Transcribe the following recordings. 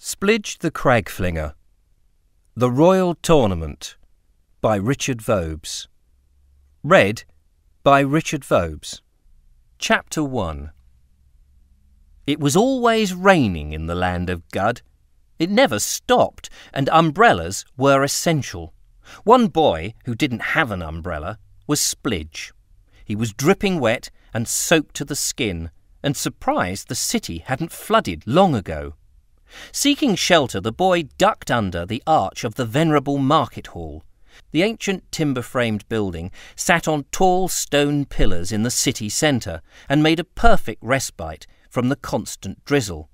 Splidge the Cragflinger The Royal Tournament by Richard Vobes Read by Richard Vobes Chapter 1 It was always raining in the land of Gud. It never stopped, and umbrellas were essential. One boy who didn't have an umbrella was Splidge. He was dripping wet and soaked to the skin, and surprised the city hadn't flooded long ago. Seeking shelter, the boy ducked under the arch of the venerable market hall. The ancient timber framed building sat on tall stone pillars in the city centre and made a perfect respite from the constant drizzle.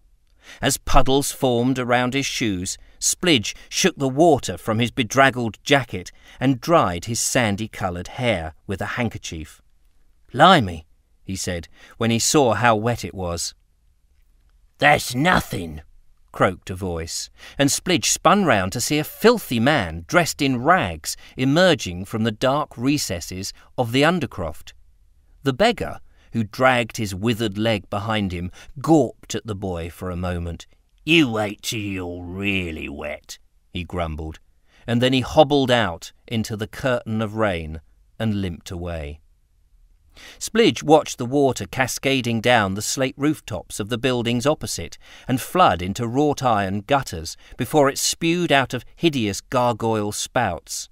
As puddles formed around his shoes, Splidge shook the water from his bedraggled jacket and dried his sandy coloured hair with a handkerchief. Limey, he said, when he saw how wet it was. That's nothing, croaked a voice, and Splidge spun round to see a filthy man dressed in rags emerging from the dark recesses of the undercroft. The beggar, who dragged his withered leg behind him, gawped at the boy for a moment. You wait till you're really wet, he grumbled, and then he hobbled out into the curtain of rain and limped away. Splidge watched the water cascading down the slate rooftops of the buildings opposite and flood into wrought iron gutters before it spewed out of hideous gargoyle spouts.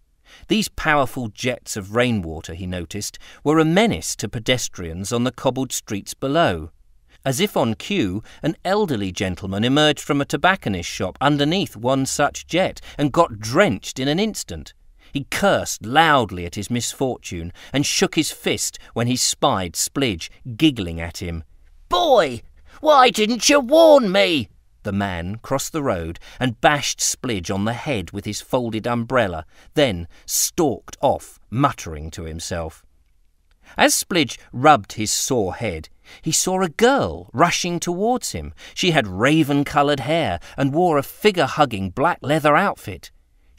These powerful jets of rainwater, he noticed, were a menace to pedestrians on the cobbled streets below. As if on cue, an elderly gentleman emerged from a tobacconist's shop underneath one such jet and got drenched in an instant. He cursed loudly at his misfortune and shook his fist when he spied Splidge giggling at him. Boy, why didn't you warn me? The man crossed the road and bashed Splidge on the head with his folded umbrella, then stalked off, muttering to himself. As Splidge rubbed his sore head, he saw a girl rushing towards him. She had raven coloured hair and wore a figure hugging black leather outfit.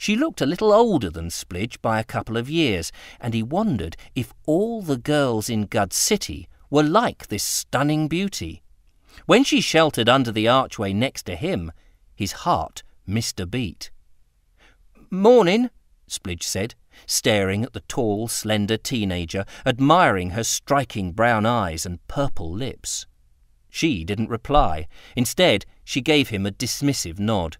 She looked a little older than Splidge by a couple of years, and he wondered if all the girls in Gud City were like this stunning beauty. When she sheltered under the archway next to him, his heart missed a beat. Morning, Splidge said, staring at the tall, slender teenager, admiring her striking brown eyes and purple lips. She didn't reply. Instead, she gave him a dismissive nod.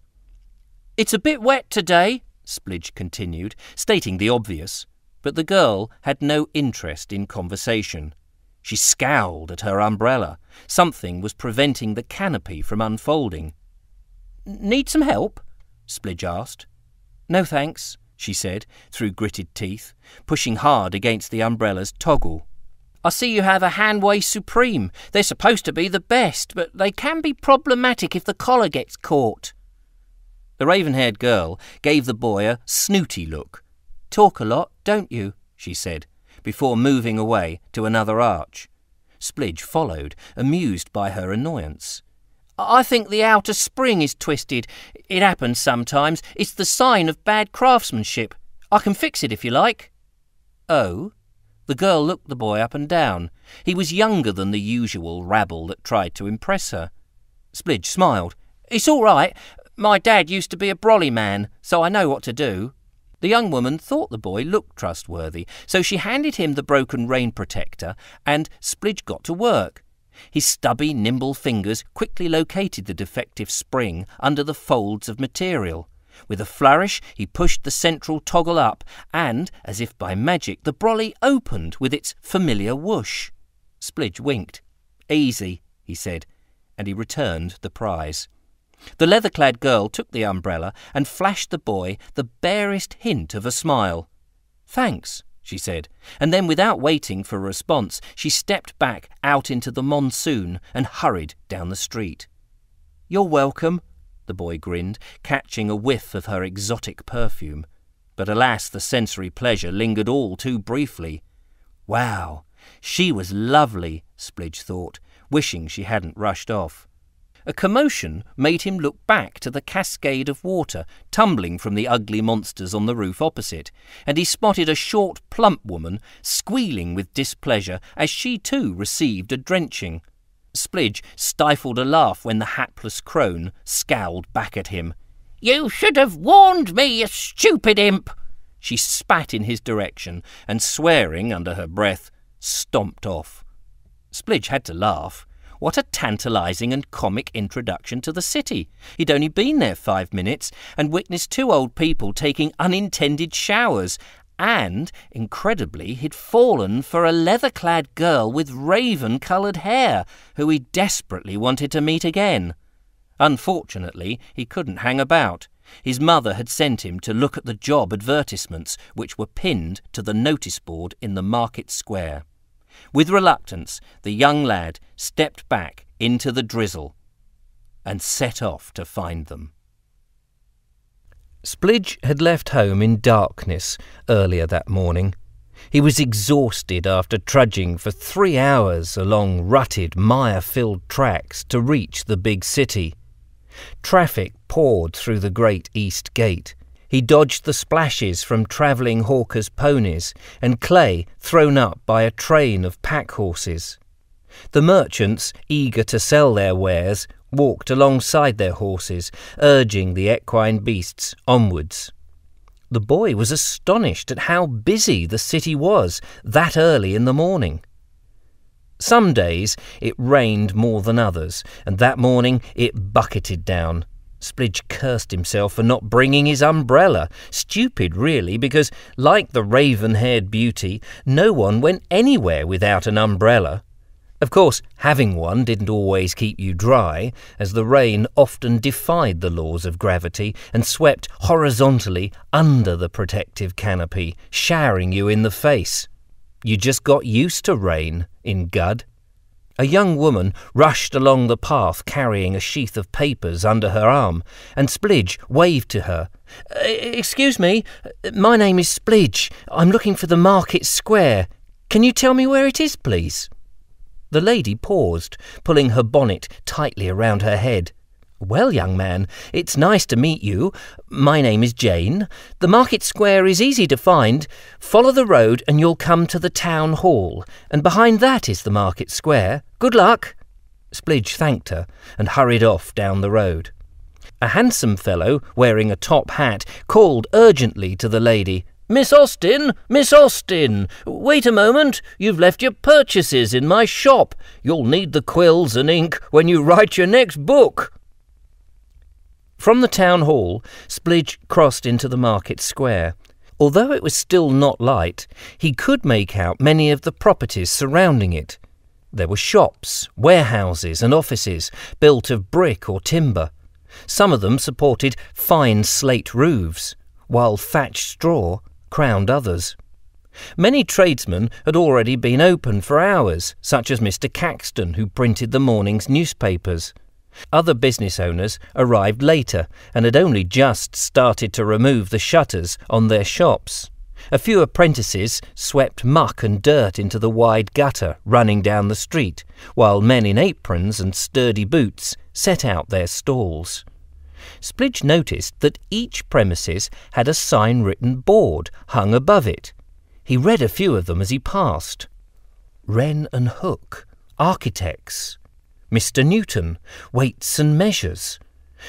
It's a bit wet today, Splidge continued, stating the obvious, but the girl had no interest in conversation. She scowled at her umbrella. Something was preventing the canopy from unfolding. Need some help? Splidge asked. No thanks, she said, through gritted teeth, pushing hard against the umbrella's toggle. I see you have a Hanway Supreme. They're supposed to be the best, but they can be problematic if the collar gets caught. The raven haired girl gave the boy a snooty look. Talk a lot, don't you? she said, before moving away to another arch. Splidge followed, amused by her annoyance. I think the outer spring is twisted. It happens sometimes. It's the sign of bad craftsmanship. I can fix it if you like. Oh? The girl looked the boy up and down. He was younger than the usual rabble that tried to impress her. Splidge smiled. It's all right. My dad used to be a brolly man, so I know what to do. The young woman thought the boy looked trustworthy, so she handed him the broken rain protector, and Splidge got to work. His stubby, nimble fingers quickly located the defective spring under the folds of material. With a flourish, he pushed the central toggle up, and, as if by magic, the brolly opened with its familiar whoosh. Splidge winked. Easy, he said, and he returned the prize. The leather clad girl took the umbrella and flashed the boy the barest hint of a smile. Thanks, she said, and then without waiting for a response, she stepped back out into the monsoon and hurried down the street. You're welcome, the boy grinned, catching a whiff of her exotic perfume. But alas, the sensory pleasure lingered all too briefly. Wow, she was lovely, Splidge thought, wishing she hadn't rushed off. A commotion made him look back to the cascade of water tumbling from the ugly monsters on the roof opposite, and he spotted a short, plump woman squealing with displeasure as she too received a drenching. Splidge stifled a laugh when the hapless crone scowled back at him. You should have warned me, you stupid imp! She spat in his direction and, swearing under her breath, stomped off. Splidge had to laugh. What a tantalising and comic introduction to the city. He'd only been there five minutes and witnessed two old people taking unintended showers. And, incredibly, he'd fallen for a leather clad girl with raven coloured hair, who he desperately wanted to meet again. Unfortunately, he couldn't hang about. His mother had sent him to look at the job advertisements which were pinned to the notice board in the market square. With reluctance, the young lad stepped back into the drizzle and set off to find them. Splidge had left home in darkness earlier that morning. He was exhausted after trudging for three hours along rutted, mire filled tracks to reach the big city. Traffic poured through the great east gate. He dodged the splashes from travelling hawkers' ponies and clay thrown up by a train of pack horses. The merchants, eager to sell their wares, walked alongside their horses, urging the equine beasts onwards. The boy was astonished at how busy the city was that early in the morning. Some days it rained more than others, and that morning it bucketed down. Splidge cursed himself for not bringing his umbrella. Stupid, really, because, like the raven haired beauty, no one went anywhere without an umbrella. Of course, having one didn't always keep you dry, as the rain often defied the laws of gravity and swept horizontally under the protective canopy, showering you in the face. You just got used to rain in Gud. A young woman rushed along the path carrying a sheath of papers under her arm, and Splidge waved to her. Excuse me, my name is Splidge. I'm looking for the market square. Can you tell me where it is, please? The lady paused, pulling her bonnet tightly around her head. Well, young man, it's nice to meet you. My name is Jane. The market square is easy to find. Follow the road and you'll come to the town hall, and behind that is the market square. Good luck. Splidge thanked her and hurried off down the road. A handsome fellow, wearing a top hat, called urgently to the lady. Miss Austin, Miss Austin, wait a moment. You've left your purchases in my shop. You'll need the quills and ink when you write your next book. From the town hall, Splidge crossed into the market square. Although it was still not light, he could make out many of the properties surrounding it. There were shops, warehouses, and offices built of brick or timber. Some of them supported fine slate roofs, while thatched straw crowned others. Many tradesmen had already been open for hours, such as Mr. Caxton, who printed the morning's newspapers. Other business owners arrived later and had only just started to remove the shutters on their shops. A few apprentices swept muck and dirt into the wide gutter running down the street, while men in aprons and sturdy boots set out their stalls. Splidge noticed that each premises had a sign written board hung above it. He read a few of them as he passed. Wren and Hook, Architects, Mr. Newton, weights and measures.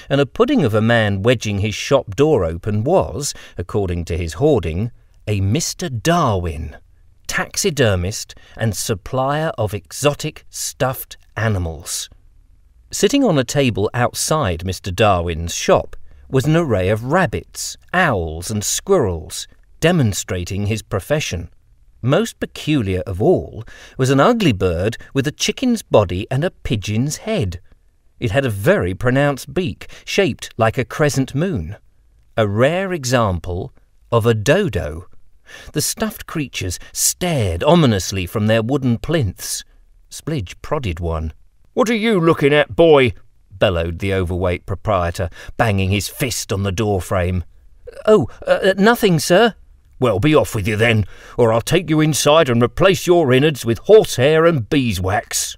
And a pudding of a man wedging his shop door open was, according to his hoarding, a Mr. Darwin, taxidermist and supplier of exotic stuffed animals. Sitting on a table outside Mr. Darwin's shop was an array of rabbits, owls, and squirrels, demonstrating his profession. Most peculiar of all was an ugly bird with a chicken's body and a pigeon's head. It had a very pronounced beak, shaped like a crescent moon. A rare example of a dodo. The stuffed creatures stared ominously from their wooden plinths. Splidge prodded one. What are you looking at, boy? bellowed the overweight proprietor, banging his fist on the door frame. Oh, uh, nothing, sir, well, be off with you then, or I'll take you inside and replace your innards with horsehair and beeswax.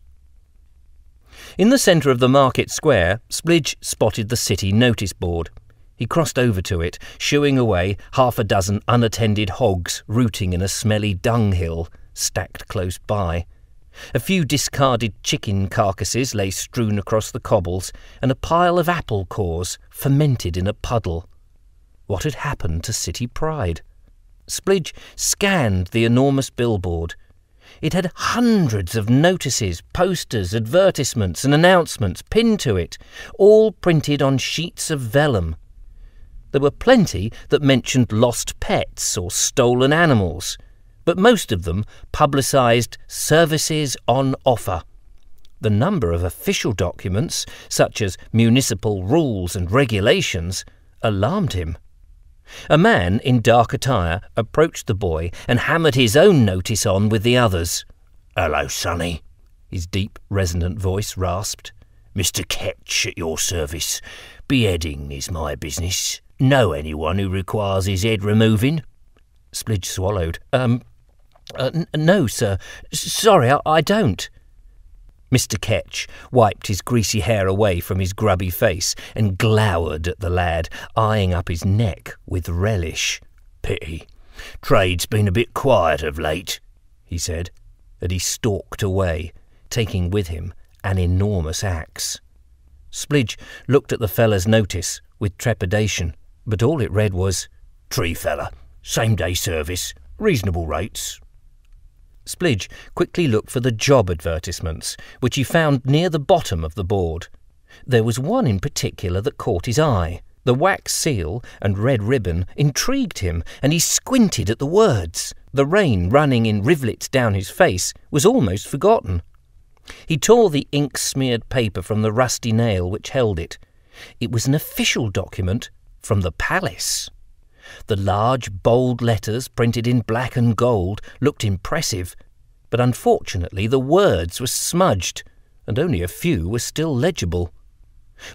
In the centre of the market square, Splidge spotted the city notice board. He crossed over to it, shooing away half a dozen unattended hogs rooting in a smelly dunghill stacked close by. A few discarded chicken carcasses lay strewn across the cobbles, and a pile of apple cores fermented in a puddle. What had happened to City Pride? Splidge scanned the enormous billboard. It had hundreds of notices, posters, advertisements, and announcements pinned to it, all printed on sheets of vellum. There were plenty that mentioned lost pets or stolen animals, but most of them publicised services on offer. The number of official documents, such as municipal rules and regulations, alarmed him. A man in dark attire approached the boy and hammered his own notice on with the others. Hello, Sonny, his deep, resonant voice rasped. Mr. Ketch at your service. Beheading is my business. Know anyone who requires his head removing? Splidge swallowed. Um, uh, no, sir. S- sorry, I-, I don't. Mr. Ketch wiped his greasy hair away from his grubby face and glowered at the lad, eyeing up his neck with relish. Pity. Trade's been a bit quiet of late, he said, and he stalked away, taking with him an enormous axe. Splidge looked at the feller's notice with trepidation, but all it read was, Tree fella, same day service, reasonable rates. Splidge quickly looked for the job advertisements, which he found near the bottom of the board. There was one in particular that caught his eye. The wax seal and red ribbon intrigued him, and he squinted at the words. The rain running in rivulets down his face was almost forgotten. He tore the ink smeared paper from the rusty nail which held it. It was an official document from the palace. The large, bold letters, printed in black and gold, looked impressive, but unfortunately the words were smudged, and only a few were still legible.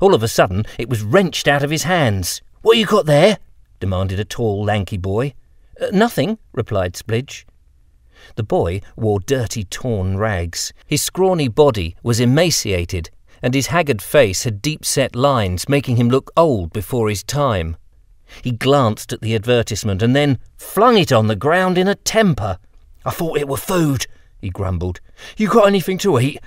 All of a sudden it was wrenched out of his hands. What you got there? demanded a tall, lanky boy. Uh, nothing, replied Splidge. The boy wore dirty, torn rags. His scrawny body was emaciated, and his haggard face had deep set lines, making him look old before his time. He glanced at the advertisement and then flung it on the ground in a temper. I thought it were food, he grumbled. You got anything to eat?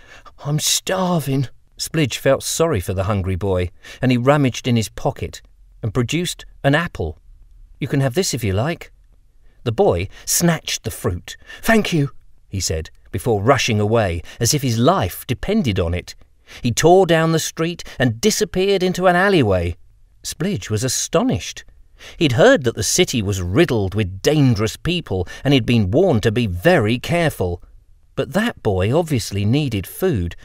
I'm starving. Splidge felt sorry for the hungry boy, and he rummaged in his pocket and produced an apple. You can have this if you like. The boy snatched the fruit. Thank you, he said, before rushing away, as if his life depended on it. He tore down the street and disappeared into an alleyway. Splidge was astonished. He'd heard that the city was riddled with dangerous people, and he'd been warned to be very careful. But that boy obviously needed food,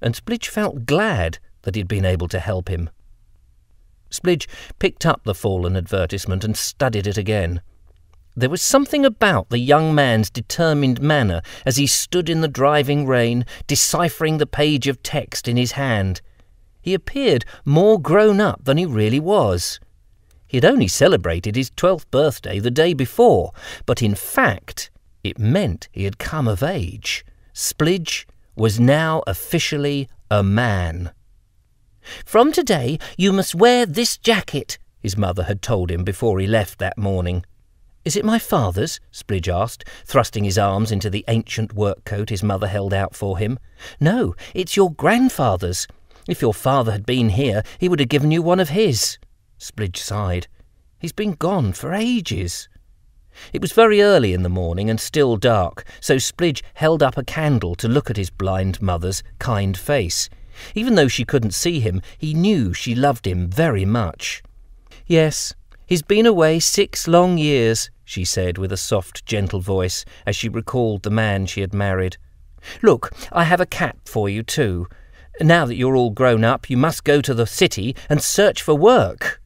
and Splidge felt glad that he'd been able to help him. Splidge picked up the fallen advertisement and studied it again. There was something about the young man's determined manner as he stood in the driving rain, deciphering the page of text in his hand. He appeared more grown up than he really was. He had only celebrated his twelfth birthday the day before, but in fact it meant he had come of age. Splidge was now officially a man. From today you must wear this jacket, his mother had told him before he left that morning. Is it my father's? Splidge asked, thrusting his arms into the ancient work coat his mother held out for him. No, it's your grandfather's. If your father had been here, he would have given you one of his. Splidge sighed. He's been gone for ages. It was very early in the morning and still dark, so Splidge held up a candle to look at his blind mother's kind face. Even though she couldn't see him, he knew she loved him very much. Yes, he's been away six long years, she said with a soft, gentle voice as she recalled the man she had married. Look, I have a cap for you, too. Now that you're all grown up, you must go to the city and search for work.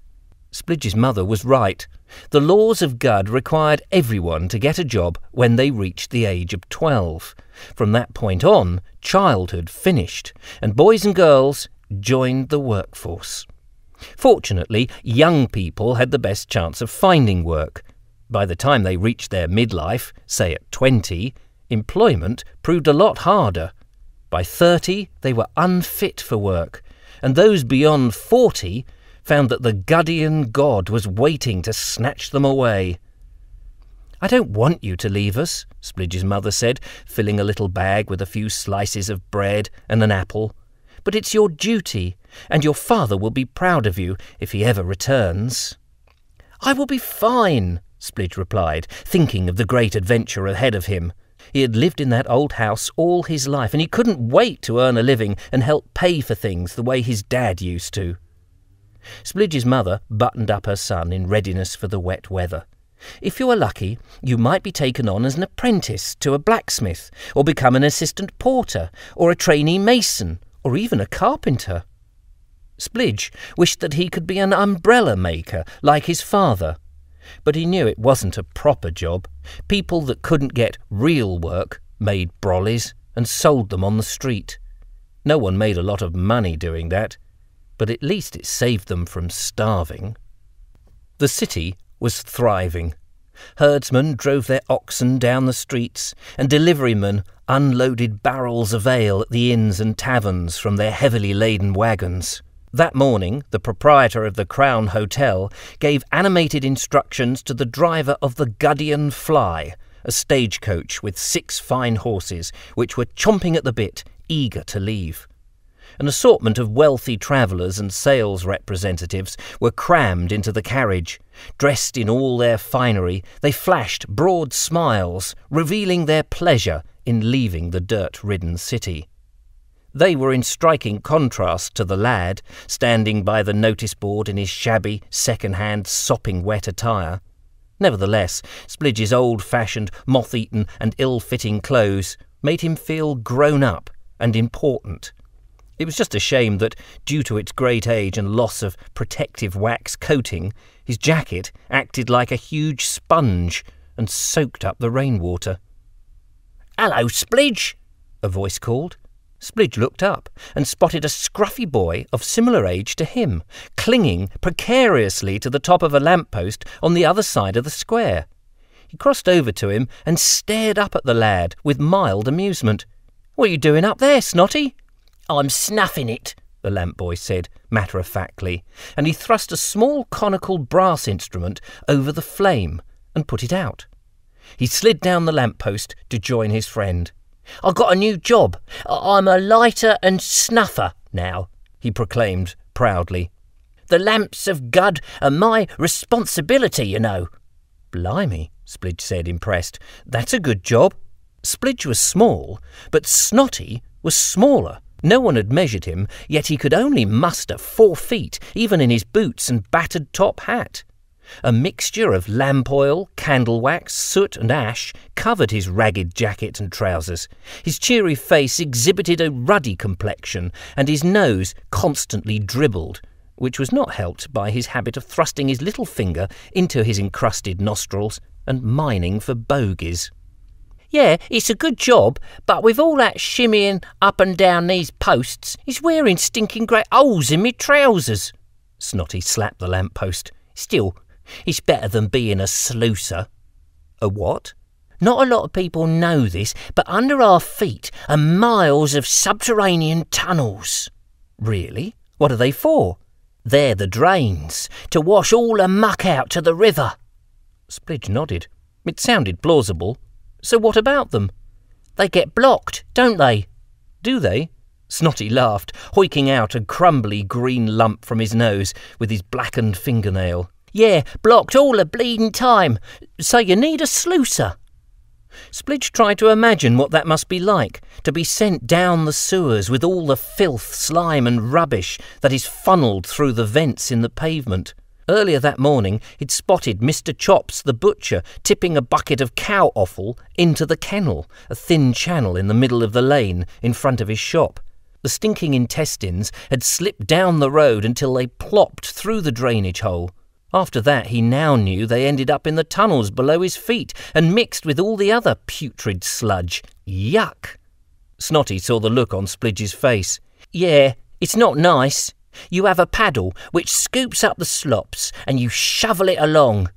Splidge's mother was right. The laws of Gud required everyone to get a job when they reached the age of 12. From that point on, childhood finished, and boys and girls joined the workforce. Fortunately, young people had the best chance of finding work. By the time they reached their midlife, say at 20, employment proved a lot harder. By 30, they were unfit for work, and those beyond 40 found that the Guddian god was waiting to snatch them away. I don't want you to leave us, Splidge's mother said, filling a little bag with a few slices of bread and an apple. But it's your duty, and your father will be proud of you if he ever returns. I will be fine, Splidge replied, thinking of the great adventure ahead of him. He had lived in that old house all his life, and he couldn't wait to earn a living and help pay for things the way his dad used to. Splidge's mother buttoned up her son in readiness for the wet weather. If you are lucky, you might be taken on as an apprentice to a blacksmith, or become an assistant porter, or a trainee mason, or even a carpenter. Splidge wished that he could be an umbrella maker like his father, but he knew it wasn't a proper job. People that couldn't get real work made brollies and sold them on the street. No one made a lot of money doing that, but at least it saved them from starving. The city was thriving. Herdsmen drove their oxen down the streets, and deliverymen unloaded barrels of ale at the inns and taverns from their heavily laden wagons. That morning, the proprietor of the Crown Hotel gave animated instructions to the driver of the Guddian Fly, a stagecoach with six fine horses, which were chomping at the bit, eager to leave. An assortment of wealthy travellers and sales representatives were crammed into the carriage. Dressed in all their finery, they flashed broad smiles, revealing their pleasure in leaving the dirt ridden city. They were in striking contrast to the lad, standing by the notice board in his shabby, second hand, sopping wet attire. Nevertheless, Splidge's old fashioned, moth eaten, and ill fitting clothes made him feel grown up and important. It was just a shame that, due to its great age and loss of protective wax coating, his jacket acted like a huge sponge and soaked up the rainwater. Hello, Splidge, a voice called. Splidge looked up and spotted a scruffy boy of similar age to him, clinging precariously to the top of a lamp post on the other side of the square. He crossed over to him and stared up at the lad with mild amusement. What are you doing up there, Snotty? I'm snuffing it, the lamp boy said, matter of factly, and he thrust a small conical brass instrument over the flame and put it out. He slid down the lamp post to join his friend. "I've got a new job. I'm a lighter and snuffer now, he proclaimed proudly. The lamps of Gud are my responsibility, you know. Blimey, Splidge said, impressed. That's a good job. Splidge was small, but Snotty was smaller. No one had measured him, yet he could only muster four feet, even in his boots and battered top hat. A mixture of lamp oil, candle wax, soot, and ash covered his ragged jacket and trousers. His cheery face exhibited a ruddy complexion, and his nose constantly dribbled, which was not helped by his habit of thrusting his little finger into his encrusted nostrils and mining for bogies. Yeah, it's a good job, but with all that shimmying up and down these posts, he's wearing stinking great holes in me trousers. Snotty slapped the lamp post. Still, it's better than being a sluicer. A what? Not a lot of people know this, but under our feet are miles of subterranean tunnels. Really? What are they for? They're the drains, to wash all the muck out to the river. Splidge nodded. It sounded plausible. So what about them? They get blocked, don't they? Do they? Snotty laughed, hoiking out a crumbly green lump from his nose with his blackened fingernail. Yeah, blocked all the bleeding time. So you need a sluicer. Splidge tried to imagine what that must be like, to be sent down the sewers with all the filth, slime, and rubbish that is funnelled through the vents in the pavement. Earlier that morning, he'd spotted Mr. Chops the butcher tipping a bucket of cow offal into the kennel, a thin channel in the middle of the lane in front of his shop. The stinking intestines had slipped down the road until they plopped through the drainage hole. After that, he now knew they ended up in the tunnels below his feet and mixed with all the other putrid sludge. Yuck! Snotty saw the look on Splidge's face. Yeah, it's not nice, you have a paddle which scoops up the slops and you shovel it along.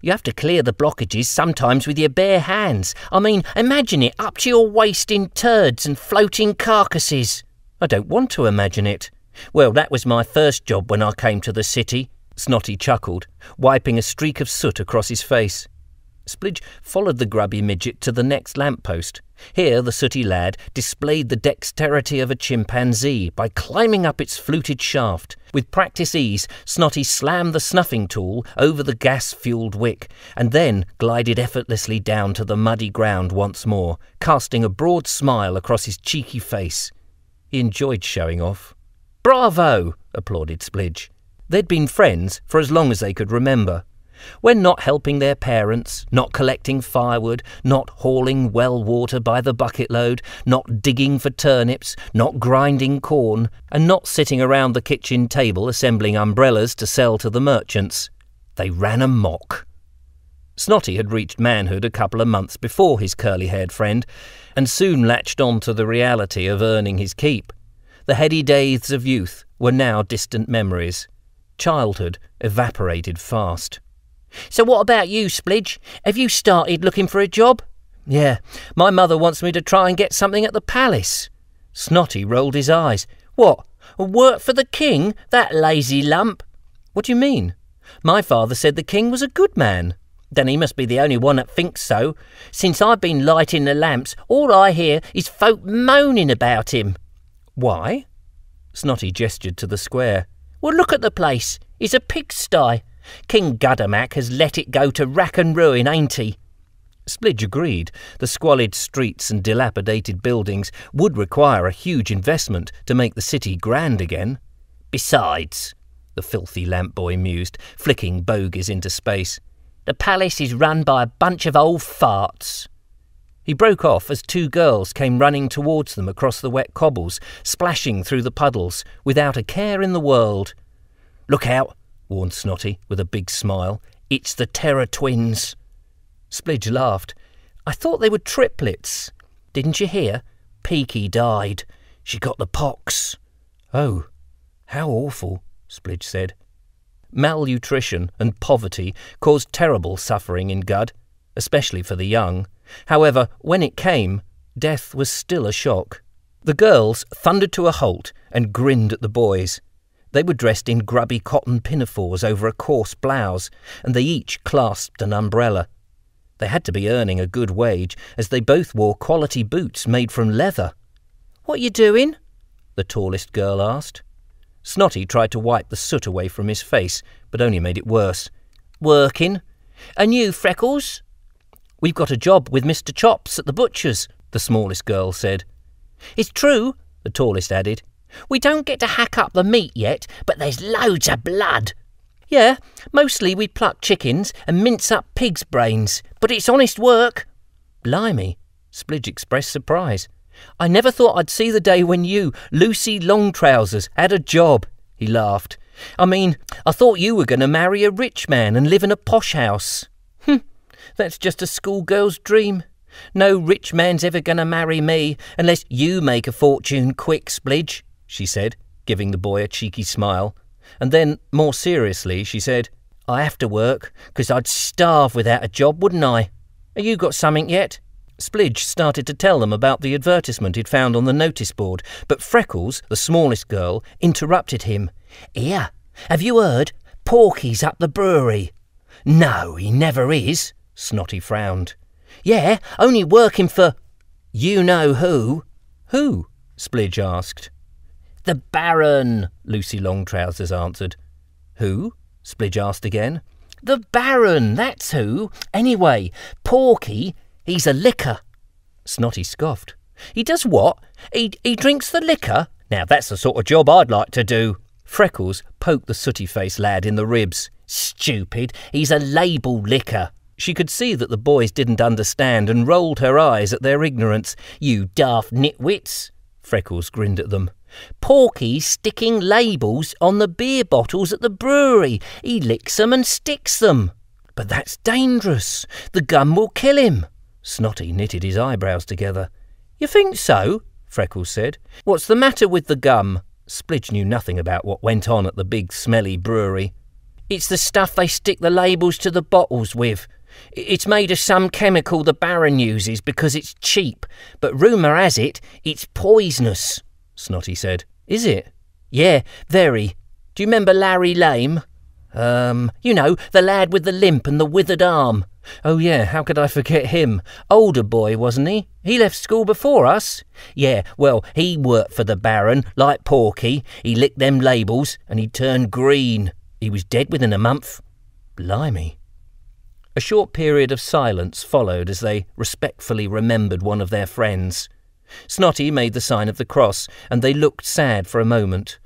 You have to clear the blockages sometimes with your bare hands. I mean, imagine it up to your waist in turds and floating carcasses. I don't want to imagine it. Well, that was my first job when I came to the city, Snotty chuckled, wiping a streak of soot across his face. Splidge followed the grubby midget to the next lamp post. Here, the sooty lad displayed the dexterity of a chimpanzee by climbing up its fluted shaft. With practice ease, Snotty slammed the snuffing tool over the gas fueled wick and then glided effortlessly down to the muddy ground once more, casting a broad smile across his cheeky face. He enjoyed showing off. Bravo! applauded Splidge. They'd been friends for as long as they could remember. When not helping their parents, not collecting firewood, not hauling well water by the bucket load, not digging for turnips, not grinding corn, and not sitting around the kitchen table assembling umbrellas to sell to the merchants, they ran amok. Snotty had reached manhood a couple of months before his curly haired friend, and soon latched on to the reality of earning his keep. The heady days of youth were now distant memories. Childhood evaporated fast. So what about you, Splidge? Have you started looking for a job? Yeah, my mother wants me to try and get something at the palace. Snotty rolled his eyes. What? Work for the king? That lazy lump? What do you mean? My father said the king was a good man. Then he must be the only one that thinks so. Since I've been lighting the lamps, all I hear is folk moaning about him. Why? Snotty gestured to the square. Well, look at the place. It's a pigsty. King Guddamac has let it go to rack and ruin, ain't he? Splidge agreed. The squalid streets and dilapidated buildings would require a huge investment to make the city grand again. Besides, the filthy lamp boy mused, flicking bogies into space, the palace is run by a bunch of old farts. He broke off as two girls came running towards them across the wet cobbles, splashing through the puddles, without a care in the world. Look out, warned Snotty with a big smile. It's the Terror Twins. Splidge laughed. I thought they were triplets. Didn't you hear? Peaky died. She got the pox. Oh, how awful, Splidge said. Malnutrition and poverty caused terrible suffering in Gud, especially for the young. However, when it came, death was still a shock. The girls thundered to a halt and grinned at the boys. They were dressed in grubby cotton pinafores over a coarse blouse, and they each clasped an umbrella. They had to be earning a good wage, as they both wore quality boots made from leather. What you doing? the tallest girl asked. Snotty tried to wipe the soot away from his face, but only made it worse. Working. And you, Freckles? We've got a job with Mr. Chops at the butcher's, the smallest girl said. It's true, the tallest added. We don't get to hack up the meat yet, but there's loads of blood. Yeah, mostly we pluck chickens and mince up pigs' brains, but it's honest work. Blimey, Splidge expressed surprise. I never thought I'd see the day when you, Lucy Longtrousers, had a job, he laughed. I mean, I thought you were going to marry a rich man and live in a posh house. Hm, that's just a schoolgirl's dream. No rich man's ever going to marry me unless you make a fortune quick, Splidge she said, giving the boy a cheeky smile. And then, more seriously, she said, I have to work, because I'd starve without a job, wouldn't I? Have you got something yet? Splidge started to tell them about the advertisement he'd found on the notice board, but Freckles, the smallest girl, interrupted him. Here, have you heard? Porky's up the brewery. No, he never is, Snotty frowned. Yeah, only working for. You know who? Who? Splidge asked. The Baron, Lucy Longtrousers answered. Who? Splidge asked again. The Baron, that's who. Anyway, Porky, he's a liquor. Snotty scoffed. He does what? He, he drinks the liquor? Now that's the sort of job I'd like to do. Freckles poked the sooty faced lad in the ribs. Stupid, he's a label licker. She could see that the boys didn't understand and rolled her eyes at their ignorance. You daft nitwits! Freckles grinned at them. Porky's sticking labels on the beer bottles at the brewery. He licks them and sticks them. But that's dangerous. The gum will kill him. Snotty knitted his eyebrows together. You think so? Freckles said. What's the matter with the gum? Splidge knew nothing about what went on at the big smelly brewery. It's the stuff they stick the labels to the bottles with. It's made of some chemical the Baron uses because it's cheap, but rumour has it it's poisonous. Snotty said. Is it? Yeah, very. Do you remember Larry Lame? Um, you know, the lad with the limp and the withered arm. Oh, yeah, how could I forget him? Older boy, wasn't he? He left school before us. Yeah, well, he worked for the Baron, like Porky. He licked them labels, and he turned green. He was dead within a month. Blimey. A short period of silence followed as they respectfully remembered one of their friends. Snotty made the sign of the cross, and they looked sad for a moment.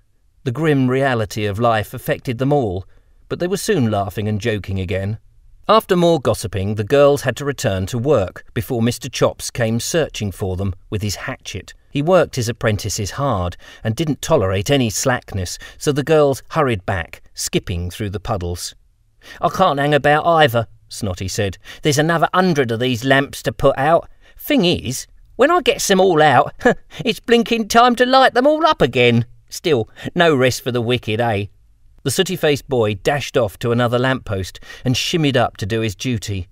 The grim reality of life affected them all, but they were soon laughing and joking again. After more gossiping, the girls had to return to work before Mr. Chops came searching for them with his hatchet. He worked his apprentices hard and didn't tolerate any slackness, so the girls hurried back, skipping through the puddles. I can't hang about either, Snotty said. There's another hundred of these lamps to put out. Thing is, when I gets them all out, it's blinking time to light them all up again. Still, no rest for the wicked, eh? The sooty faced boy dashed off to another lamp post and shimmied up to do his duty.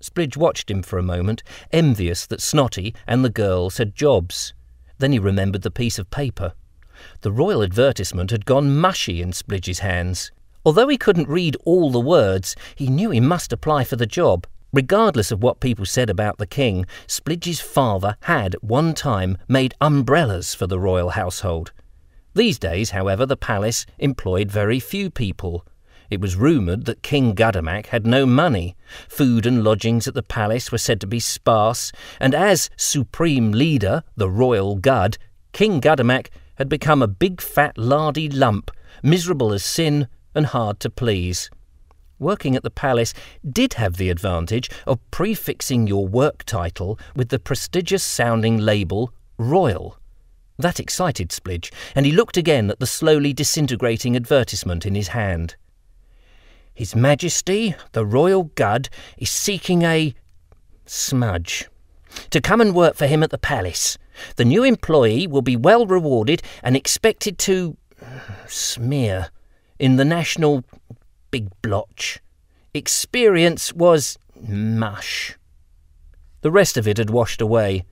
Splidge watched him for a moment, envious that Snotty and the girls had jobs. Then he remembered the piece of paper. The royal advertisement had gone mushy in Splidge's hands. Although he couldn't read all the words, he knew he must apply for the job. Regardless of what people said about the king, Splidge's father had, one time, made umbrellas for the royal household. These days, however, the palace employed very few people. It was rumoured that King Guddamac had no money. Food and lodgings at the palace were said to be sparse, and as supreme leader, the royal Gud, King Guddamac had become a big fat lardy lump, miserable as sin and hard to please. Working at the palace did have the advantage of prefixing your work title with the prestigious sounding label Royal. That excited Splidge, and he looked again at the slowly disintegrating advertisement in his hand. His Majesty, the Royal Gud, is seeking a smudge to come and work for him at the palace. The new employee will be well rewarded and expected to smear in the national big blotch. Experience was mush. The rest of it had washed away.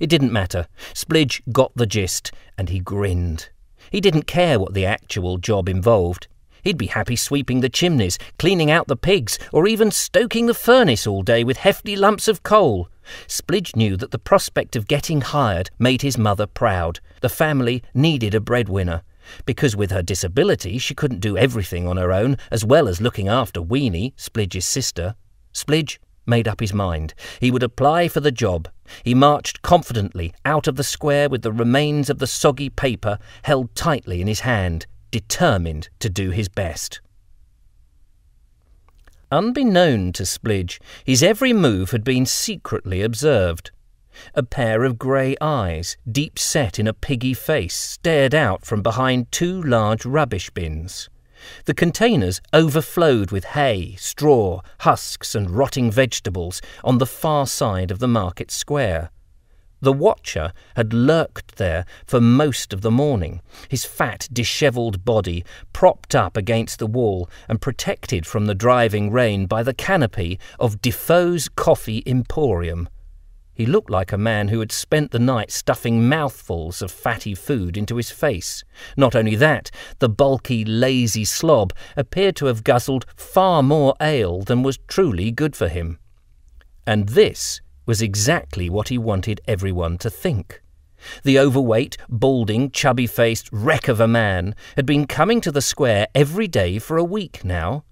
It didn't matter. Splidge got the gist, and he grinned. He didn't care what the actual job involved. He'd be happy sweeping the chimneys, cleaning out the pigs, or even stoking the furnace all day with hefty lumps of coal. Splidge knew that the prospect of getting hired made his mother proud. The family needed a breadwinner. Because with her disability she couldn't do everything on her own, as well as looking after Weenie, Splidge's sister. Splidge made up his mind. He would apply for the job. He marched confidently out of the square with the remains of the soggy paper held tightly in his hand, determined to do his best. Unbeknown to Splidge, his every move had been secretly observed. A pair of grey eyes, deep set in a piggy face, stared out from behind two large rubbish bins. The containers overflowed with hay, straw, husks, and rotting vegetables on the far side of the market square. The watcher had lurked there for most of the morning, his fat, dishevelled body propped up against the wall and protected from the driving rain by the canopy of Defoe's Coffee Emporium. He looked like a man who had spent the night stuffing mouthfuls of fatty food into his face. Not only that, the bulky, lazy slob appeared to have guzzled far more ale than was truly good for him. And this was exactly what he wanted everyone to think. The overweight, balding, chubby faced wreck of a man had been coming to the square every day for a week now.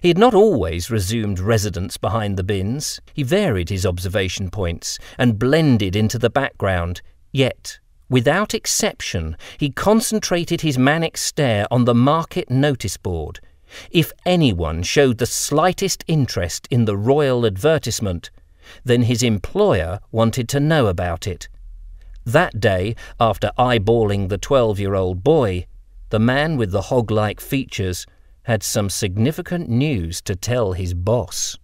He had not always resumed residence behind the bins. He varied his observation points and blended into the background. Yet, without exception, he concentrated his manic stare on the market notice board. If anyone showed the slightest interest in the royal advertisement, then his employer wanted to know about it. That day, after eyeballing the twelve year old boy, the man with the hog like features had some significant news to tell his boss.